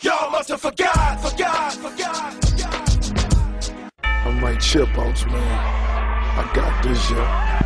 Y'all must have forgot, forgot, forgot, forgot. I'm like chip man. I got this, yo.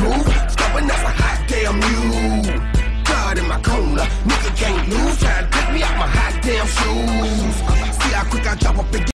groove. Stubborn as a hot damn you. God in my corner, nigga can't lose.